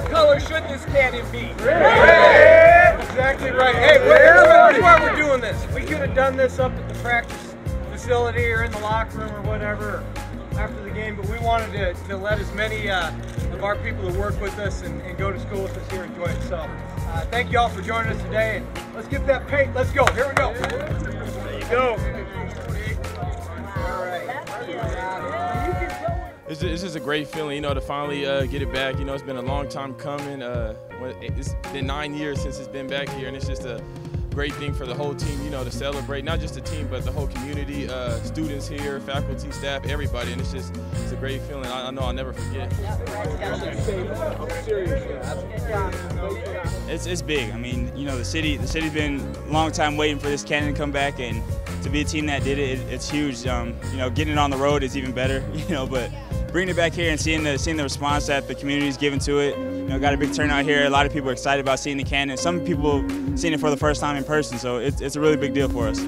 should this cannon be? Red! Exactly right. Hey, that's why we're doing this. We could have done this up at the practice facility or in the locker room or whatever after the game, but we wanted to, to let as many uh, of our people that work with us and, and, go to school with us here enjoy it. So uh, thank you all for joining us today. And let's get that paint. Let's go. Here we go. There you go. It's just, a great feeling, you know, to finally uh, get it back. You know, it's been a long time coming. Uh, it's been nine years since it's been back here, and it's just a great thing for the whole team, you know, to celebrate, not just the team, but the whole community, uh, students here, faculty, staff, everybody, and it's just, it's a great feeling. I, I know I'll never forget. It's, it's big. I mean, you know, the city, the city's been a long time waiting for this cannon to come back, and to be a team that did it, it it's huge. Um, you know, getting it on the road is even better, you know, but bringing it back here and seeing the, seeing the response that the community is giving to it, you know, got a big turnout here. A lot of people are excited about seeing the cannon. Some people seeing it for the first time in person, so it's, it's a really big deal for us.